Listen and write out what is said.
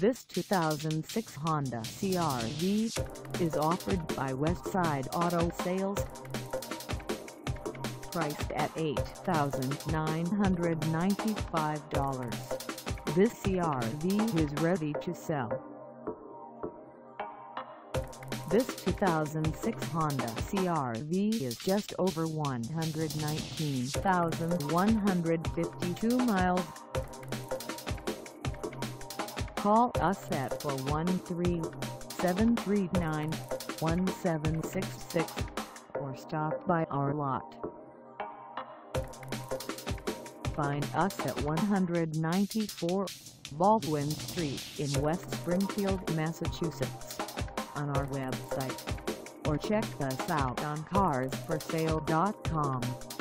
This 2006 Honda CR-V is offered by Westside Auto Sales. Priced at $8,995, this CR-V is ready to sell. This 2006 Honda CR-V is just over 119,152 miles. Call us at 413-739-1766 or stop by our lot. Find us at 194 Baldwin Street in West Springfield, Massachusetts on our website or check us out on carsforsale.com.